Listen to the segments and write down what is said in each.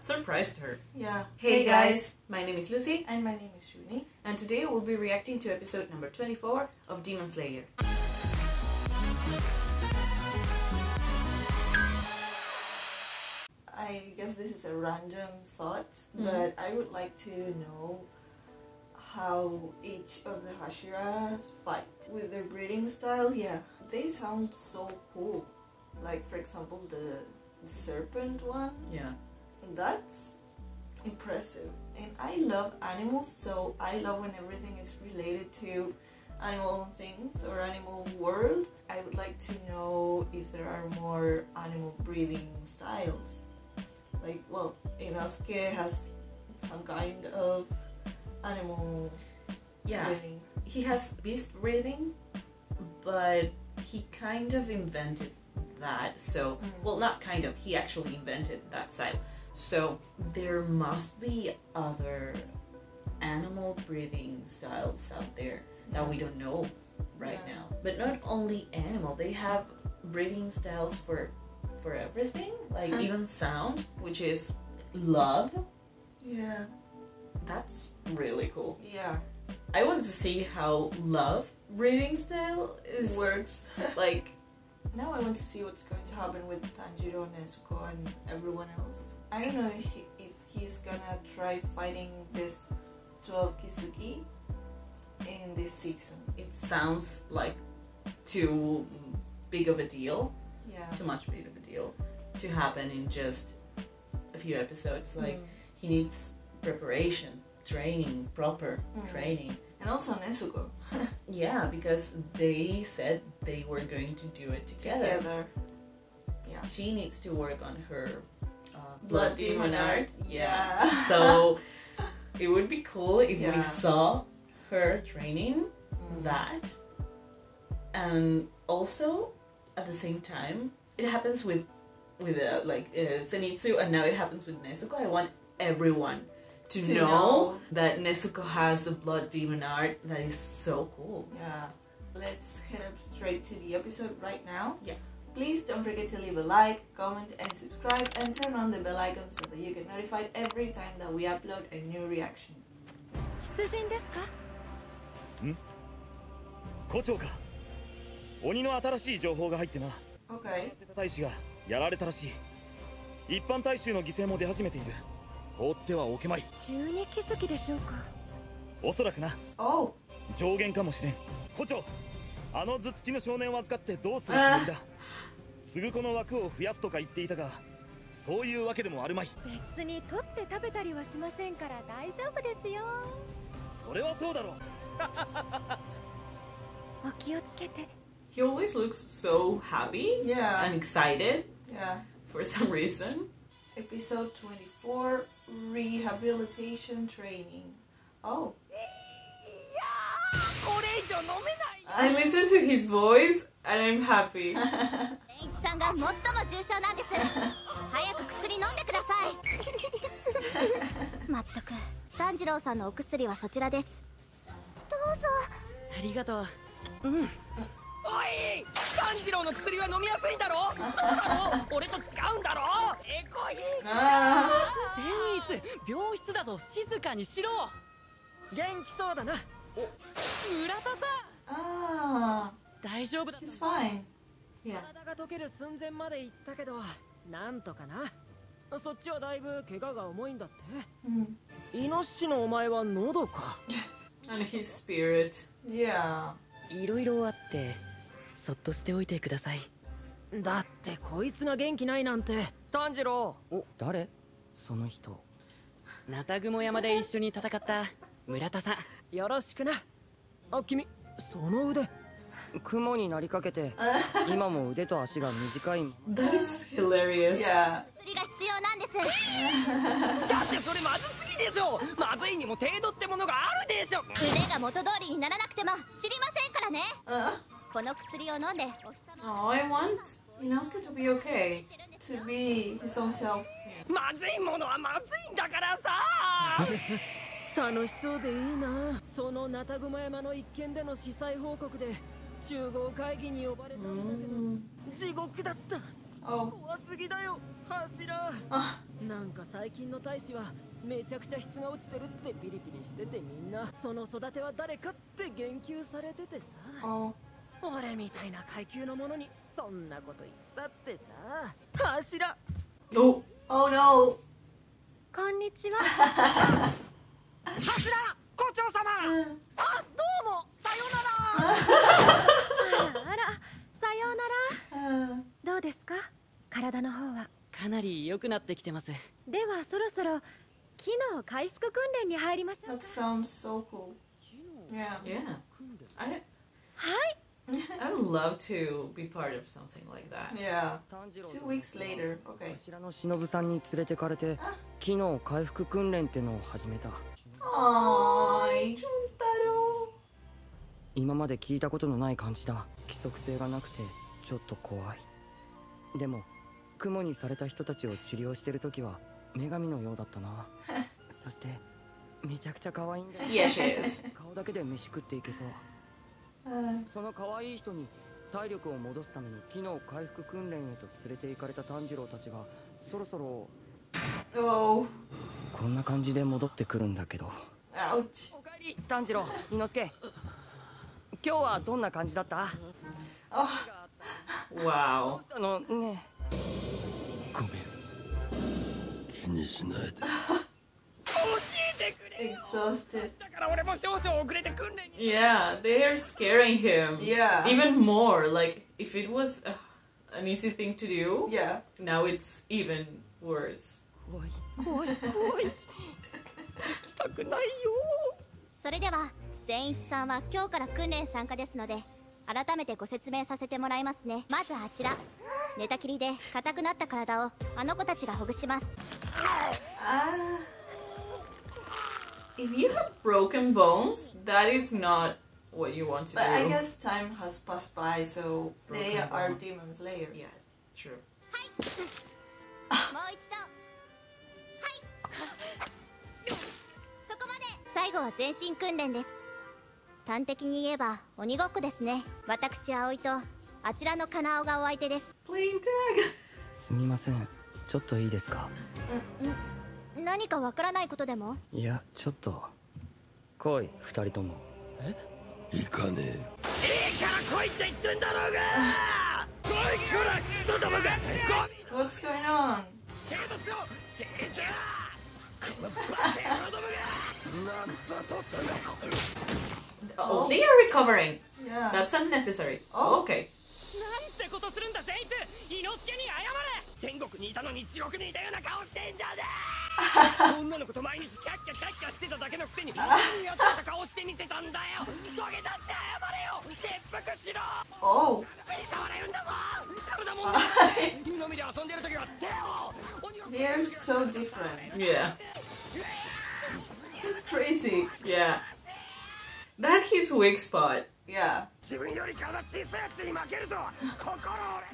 that surprised her. Yeah. Hey, guys, my name is Lucy, And my name is Shuni. and today we'll be reacting to episode number 24 of Demon Slayer. I guess this is a random thought, Mhm. but I would like to know how each of the Hashiras fight. With their breeding style, yeah, they sound so cool. Like, for example, the, the serpent one, Yeah. That's impressive. And I love animals, so I love when everything is related to animal things or animal world. I would like to know if there are more animal breeding styles. Like, well, Inosuke has some kind of animal Yeah. breeding. He has beast breathing, but he kind of invented that. So, Mm. well, not kind of, he actually invented that style. So, there must be other animal breathing styles out there that we don't know right Yeah. now. But not only animal, they have breathing styles for for everything, like even sound, which is love. Yeah. That's really cool. Yeah. I want to see how love breathing style is Works. like Now I want to see what's going to happen with Tanjiro, Nezuko, and everyone else. I don't know if, he, if he's gonna try fighting this 12 Kizuki in this season. it sounds like too big of a deal, Yeah. too much big of a deal to happen in just a few episodes. Like Mm. he needs preparation, training, proper Mm. training. And also Nezuko. Yeah, because they said they were going to do it together. Together. Yeah. She needs to work on her Blood demon art. Yeah. Yeah. so it would be cool if we saw her training Mm. that and also at the same time it happens with with uh, like uh, Zenitsu and now it happens with Nezuko I want everyone to, To know, know. that Nezuko has a blood demon art that is so cool Yeah. Let's head up straight to the episode right now. Yeah. Please don't forget to leave a like, comment, and subscribe, and turn on the bell icon so that you get notified every time that we upload a new reaction. 出陣ですか胡蝶か鬼の新しい情報が入ってな Okay. 大使がやられたらしい一般大衆の犠牲も出始めている放ってはおけまい中二気づきでしょうかおそらくな Oh, 上限かもしれん胡蝶あの頭突きの少年を預かってどうするつもりだ継ぐ子の枠を増やすとか言っていたがそういうわけでもあるまい別に取って食べたりはしませんから大丈夫ですよそれはそうだろうお気をつけて he always looks so happy yeah. and excited Yeah. for some reason Episode 24 Rehabilitation Training. Oh. これ以上飲めない I listen to his voice and I'm happy 善一さんが最も重症なんです。早く薬飲んでください。まったく。炭治郎さんのお薬はそちらです。どうぞ。ありがとう。うん。おい！炭治郎の薬は飲みやすいだろ？そうだろ？俺と違うんだろ？えこい Ah. 善逸病室だぞ。静かにしろ。元気そうだな。お。村田さ Ah. ん大丈夫だ He's fine. Yeah 体が溶ける寸前まで行ったけどなんとかな。そっちはだいぶ怪我が重いんだって。Mm. イノシシのお前は喉か。And his spirit. Yeah. いろいろあってそっとしておいてください。だってこいつが元気ないなんて。炭治郎。お誰？その人。ナタグモ山で一緒に戦った村田さん。よろしくな。あ君その腕雲になりかけて 今も腕と足が短い。That is hilarious. Yeah. 薬が必要なんです。だってそれまずすぎでしょ。まずいにも程度ってものがあるでしょ。腕が元通りにならなくても知りませんからね。Uh, この薬を飲んで。Oh I want Inosuke to be okay to be his own self. まずいものはまずいんだからさ。楽しそうでいいな。そのナタグマ山の一件での司祭報告で集合会議に呼ばれたんだけど地獄だった。Oh. 怖すぎだよ柱。Ah. なんか最近の大使はめちゃくちゃ質が落ちてるってピリピリしててみんな。その育ては誰かって言及されててさ。Oh. 俺みたいな階級の者にそんなこと言ったってさ。柱。Oh, Oh no. こんにちは。柱校長様。あどうも。さよなら あらあらさようなら Uh, どうですか？体の方は。かなり良くなってきてます。ではそろそろ昨日回復訓練に入りましたう That sounds so cool. Yeah. Yeah. I はい I would love to be part of something like that. Yeah. Two weeks later. Okay. 柱の忍さんに連れてかれて機能回復訓練ってのを始めたあーいちょんたろ今まで聞いたことのない感じだ規則性がなくてちょっと怖いでも雲にされた人たちを治療してる時は女神のようだったな そしてめちゃくちゃ可愛いんだよ.顔だけで飯食っていけそう Uh, その可愛い人に体力を戻すために機能回復訓練へと連れて行かれた炭治郎たちがそろそろ oh. こんな感じで戻ってくるんだけど.おかえり炭治郎伊之助今日はどんな感じだった？Oh. ど Wow. うしたのねごめん気にしないで Exhausted. だから俺も少々遅れて訓練に Yeah, they are scaring him. Yeah. Even more. Like, if it was uh, an easy thing to do, Yeah. now it's even worse. 怖い怖い怖い行きたくないよそれでは善一さんは今日から訓練参加ですので 改めてご説明させてもらいますねまずあちら寝たきりで硬くなった体をあの子たちがほぐします Ah. If you have broken bones, that is not what you want to But do. I guess time has passed by, so they Broken are bone. demon slayers. Yeah, true. もう一度はいそこまで最後は全身訓練です端的に言えば鬼ごっこですね。私葵とあちらのカナオがお相手です.すみません。ちょっといいですか？何かわからないことでも？いやちょっと。来い二人とも。行かねえ。よ来いって言ってんだろうが！来いこらクソどもが！What's going on? 警察を正義このバカ野郎どもが Oh, they are recovering. Yeah. That's unnecessary. Oh. okay. なんてことするんだ善逸伊之助に謝れ天国にいたのに地獄にいたような顔してんじゃねえ女の子と毎日キャッキャキャッキャしてただけのくせに何やった顔してみせたんだよ土下座して謝れよ切腹しろ Oh. 目に触れるんだぞ体もんで湯飲みで遊んでる時は手を鬼を They are so different. Yeah. It's crazy. Yeah. That his weak spot. Yeah. 自分より体小さいやつに負けると心折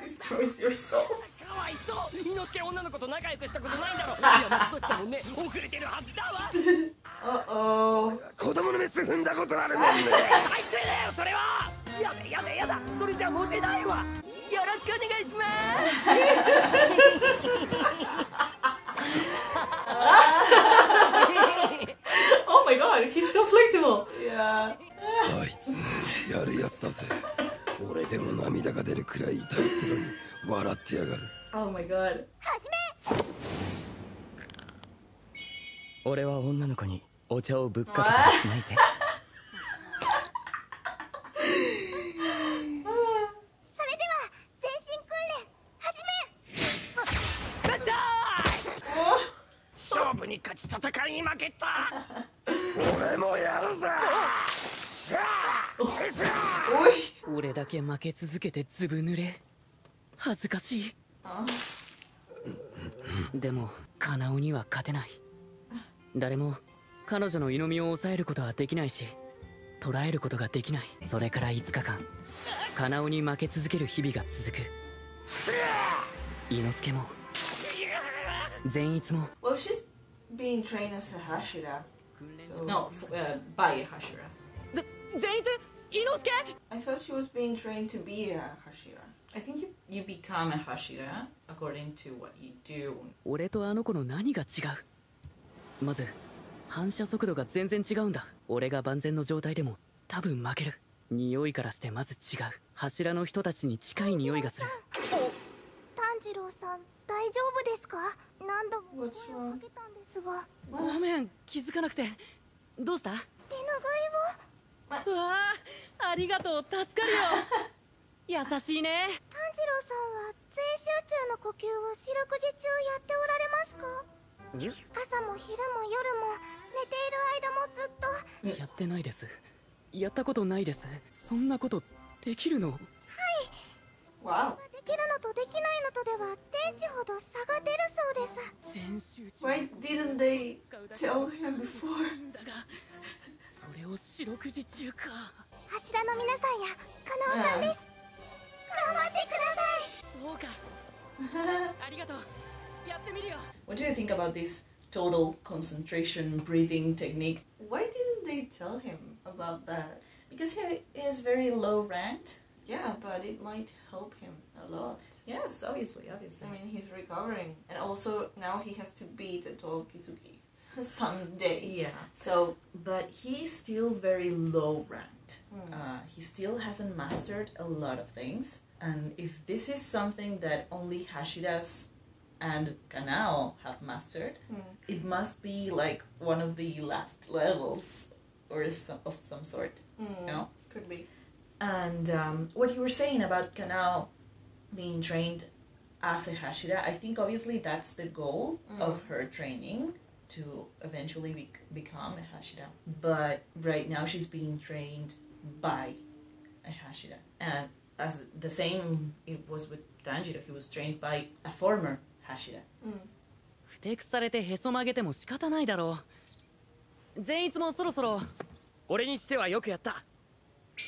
れる。Destroys your soul. かわいそう。伊之助女の子と仲良くしたことないんだろ。いやもっとしてもね遅れてるはずだわ。Uh oh. 子供のメス踏んだことあるもんね。最低だよそれは。やだやだやだ。それじゃモテないわ。よろしくお願いします Oh my god, he's so flexible. Yeah. あいつやるやつだぜ俺でも涙が出るくらい痛いってのに笑ってやがる Oh my god. 俺は女の子にお茶をぶっかけたりしないぜ それでは全身訓練始めガッチャ勝負に勝ち戦いに負けた俺もやるぜ。しゃあフェイス Oi. ー俺だけ負け続けてずぶ濡れ。恥ずかしい。Oh. でもカナオには勝てない。誰も彼女の湯飲みを抑えることはできないし捕らえることができない。それから5日間カナオに負け続ける日々が続く。伊之助も善逸も。Well, she's being trained as a Hashira. So, No, uh, by Hashira. ぜ善逸伊之助 I thought she was being trained to be a Hashira. I think you, you become a Hashira according to what you do. 俺とあの子の何が違うまず反射速度が全然違うんだ俺が万全の状態でも多分負ける匂いからしてまず違う柱の人たちに近い匂いがするさん大丈夫ですか？何度も声をか?けたんですが。ごめん気づかなくて。どうした？手長いうわあありがとう助かるよ。優しいね。炭治郎さんは全集中の呼吸を四六時中やっておられますか？朝も昼も夜も寝ている間もずっと。やってないです。やったことないです。そんなことできるの？Wow. できるのとできないのとでは電池ほど差が出るそうです全集中 Why didn't they tell him before? それを四六時中か柱の皆さんや加納さんです頑張ってくださいそうかありがとうやってみるよ What do you think about this total concentration breathing technique? Why didn't they tell him about that? Because he is very low ranked. Yeah, but it might help him a lot. Yes, obviously, obviously. I mean, he's recovering, and also now he has to beat Toho Kisugi someday. Yeah, So, but he's still very low ranked. Hmm. Uh, he still hasn't mastered a lot of things, and if this is something that only Hashida's and Kanao have mastered, hmm. it must be like one of the last levels or some, of some sort. Hmm. No? could be. And um, what you were saying about Kanao being trained as a Hashira, I think obviously that's the goal of her training to eventually be- become a Hashira. But right now she's being trained by a Hashira. And as the same it was with Tanjiro, he was trained by a former Hashira. Hmm. ふてくされてへそ曲げても仕方ないだろう善逸もそろそろ俺にしてはよくやった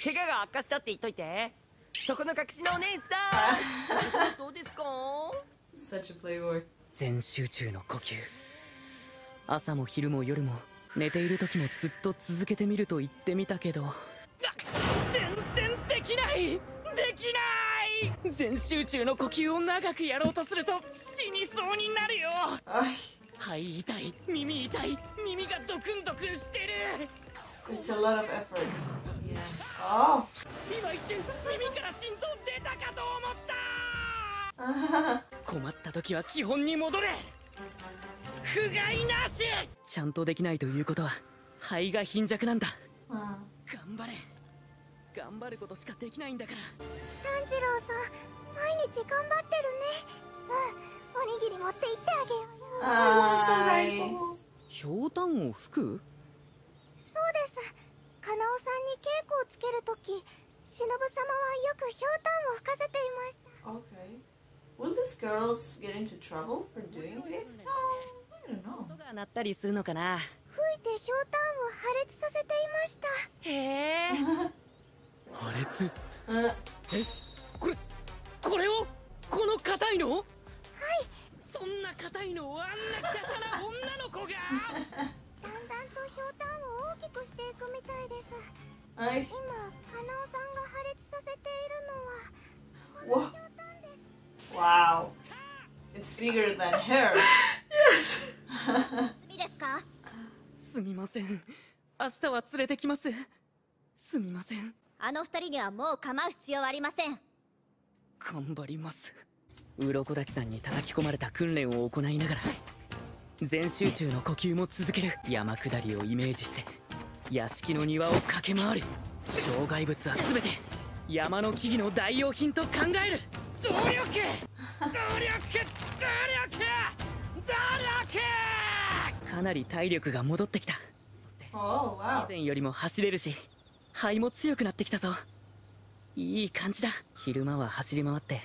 怪我が悪化したって言っといて。そこの隠しのお姉さん。どうですか？Such a playboy. 全集中の呼吸。朝も昼も夜も寝ている時もずっと続けてみると言ってみたけど。全然できない！できない！全集中の呼吸を長くやろうとすると死にそうになるよ。Ay, 肺痛い耳痛い耳がドクンドクンしてる it's a lot of effort. Yeah. Oh! 今一瞬耳から心臓出たかと思った 困った時は基本に戻れ不甲斐なしちゃんとできないということは肺が貧弱なんだ Ah. 頑張れ頑張ることしかできないんだから炭治郎さん毎日頑張ってるねうんおにぎり持って行ってあげようよ Ay. ひょうたんを吹くそうです加納さんに稽古をつけるとき忍様はよくひょうたんを吹かせていました。Okay. Will these girls get into trouble for doing this? I don't know. 音が鳴ったりするのかな？吹いてひょうたんを破裂させていました。へえ。破裂？Uh, これこれを？この硬いの？はい。そんな硬いのをあんな華奢な女の子が？だんだんとひょうたんを大きくしていくみたいです I. 今加納さんが破裂させているのは Whoa. Wow. It's bigger than hair. いいですか？すみません明日は連れてきますすみませんあの二人にはもう構う必要はありません頑張ります鱗滝さんに叩き込まれた訓練を行いながら全集中の呼吸も続ける山下りをイメージして屋敷の庭を駆け回る障害物は全て山の木々の代用品と考える。努力努力努力努力かなり体力が戻ってきた。そして Oh, 以.前よりも走れるし肺も強くなってきたぞ。いい感じだ。昼間は走り回って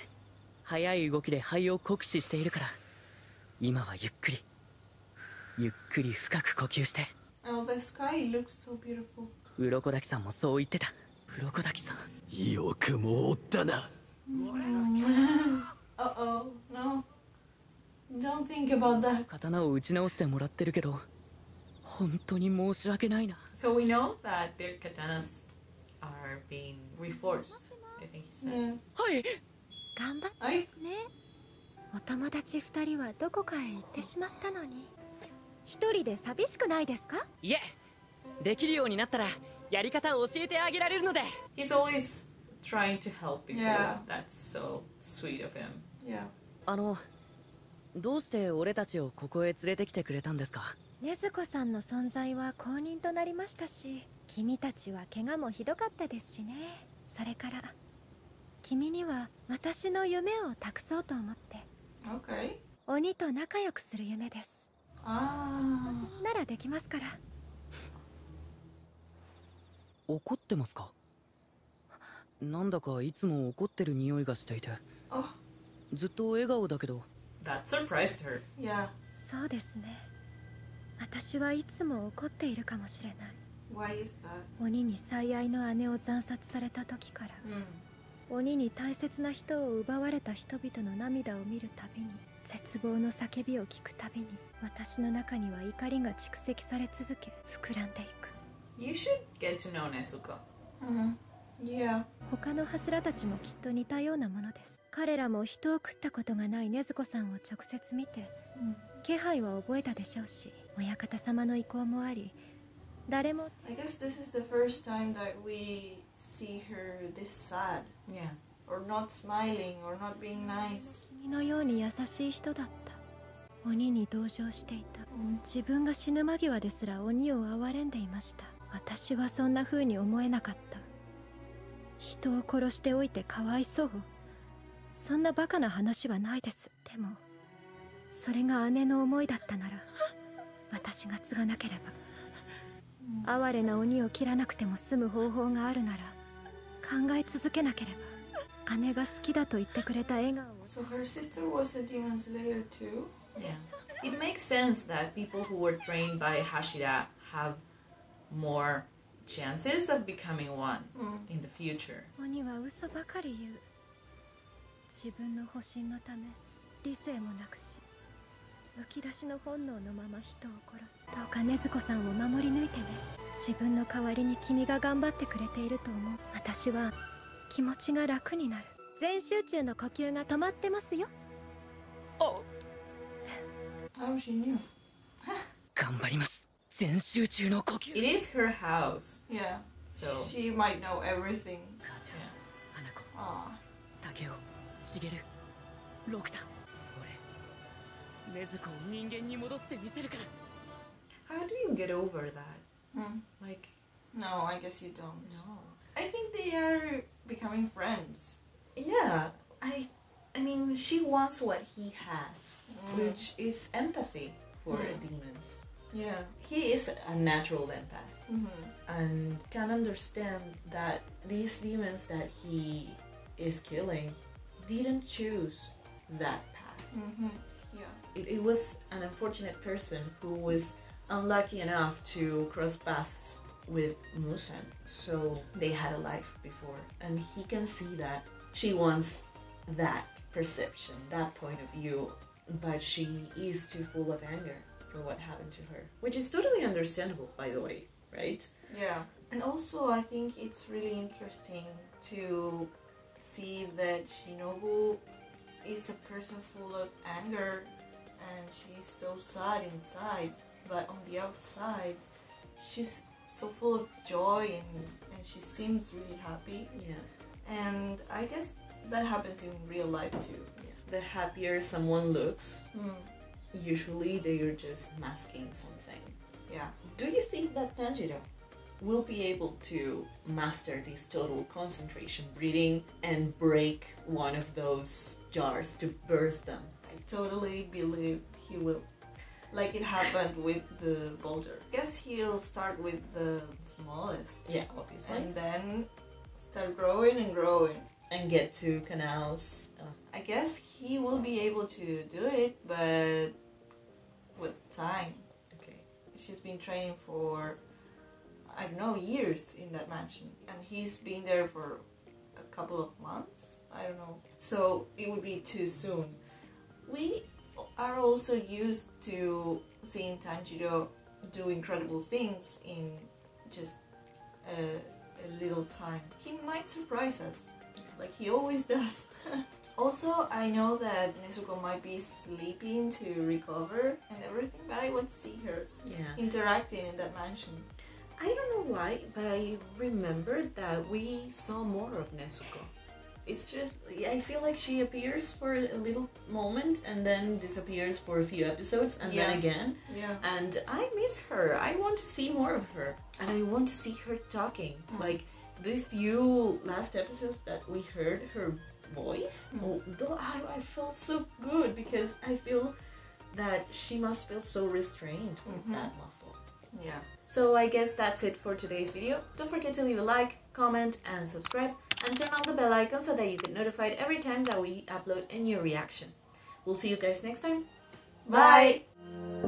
速い動きで肺を酷使しているから今はゆっくりゆっくり深く呼吸して Oh, the sky looks so beautiful. 鱗滝さんもそう言ってた鱗滝さんよくもおったな Uh oh, no. Don't think about that. 刀を打ち直してもらってるけど本当に申し訳ないな So we know that their katanas are being reforced. I think he said. Yeah. はい頑張って I ねお友達二人はどこかへ行ってしまったのに 一人で寂しくないですか？いえできるようになったらやり方を教えてあげられるので He's always trying to help people. Yeah. That's so sweet of him. yeah. あのどうして俺たちをここへ連れてきてくれたんですか？禰豆子さんの存在は公認となりましたし君たちは怪我もひどかったですしねそれから君には私の夢を託そうと思って Okay. 鬼と仲良くする夢です Ah. ならできますから怒ってますか？なんだかいつも怒ってる匂いがしていて Oh. ずっと笑顔だけど That surprised her. Yeah. そうですね私はいつも怒っているかもしれない Why is that? 鬼に最愛の姉を惨殺された時から Mm. 鬼に大切な人を奪われた人々の涙を見るたびに絶望の叫びを聞くたびに私の中には怒りが蓄積され続け膨らんでいく You should get to know Nezuko. Mm. Yeah. 他の柱たちもきっと似たようなものです彼らも人を食ったことがない禰豆子さんを直接見て、うん気配は覚えたでしょうし親方様の意向もあり誰も I guess this is the first time that we see her this sad Yeah. or not smiling or not being nice. 鬼のように優しい人だった。鬼に同情していた。自分が死ぬ間際ですら鬼を憐れんでいました。私はそんな風に思えなかった。人を殺しておいてかわいそう。そんなバカな話はないです。でもそれが姉の思いだったなら私が継がなければ。哀れな鬼を切らなくても済む方法があるなら考え続けなければ。姉が好きだと言ってくれた笑顔を So her sister was a demon slayer too? Yeah. It makes sense that people who were trained by Hashira have more chances of becoming one Mm. in the future. 鬼は嘘ばかり言う自分の保身のため理性もなくしむき出しの本能のまま人を殺すどうか禰豆子さんを守り抜いてね自分の代わりに君が頑張ってくれていると思う私は気持ちが楽になる全集中の呼吸が止まってますよ knew? 頑張ります全集中の呼吸 It is her house, Yeah. so She might know everything. 母ちゃん花子 Ah. 竹雄茂六太俺禰豆子を人間に戻してみせるから how do you get over that? Hmm. Like, No, I guess you don't. no. I think they are becoming friends. Yeah, I, I mean, she wants what he has, Mm. which is empathy for Mm. demons. Yeah. He is a natural empath. Mm-hmm. and can understand that these demons that he is killing didn't choose that path. Mm-hmm. Yeah. It, it was an unfortunate person who was unlucky enough to cross paths with Musen, so they had a life before, and he can see that she wants that perception, that point of view, but she is too full of anger for what happened to her, which is totally understandable, by the way, right? Yeah. And also, I think it's really interesting to see that Shinobu is a person full of anger and she's so sad inside, but on the outside, she's so full of joy and, and she seems really happy. Yeah. And I guess that happens in real life too. The happier someone looks, Mm. usually they are just masking something. Yeah. Do you think that Tanjiro will be able to master this total concentration breathing and break one of those jars to burst them? I totally believe he will. Like it happened with the boulder. I guess he'll start with the smallest. Yeah, obviously. And then start growing and growing. And get to canals. Uh, I guess he will be able to do it, but with time. okay. She's been training for, I don't know, years in that mansion. And he's been there for a couple of months. I don't know. So it would be too soon. We are also used to seeing Tanjiro do incredible things in just a a little time. He might surprise us, like he always does. also, I know that Nezuko might be sleeping to recover and everything, but I want to see her Yeah. interacting in that mansion. I don't know why, but I remembered that we saw more of Nezuko. It's just, I feel like she appears for a little moment and then disappears for a few episodes and Yeah. then again. Yeah. And I miss her. I want to see more of her. And I want to see her talking. Mm. Like these few last episodes that we heard her voice, Mm. oh, I, I felt so good because I feel that she must feel so restrained with Mhm. that muscle. Yeah. So I guess that's it for today's video. Don't forget to leave a like, comment and subscribe and turn on the bell icon so that you get notified every time that we upload a new reaction. We'll see you guys next time. Bye. Bye.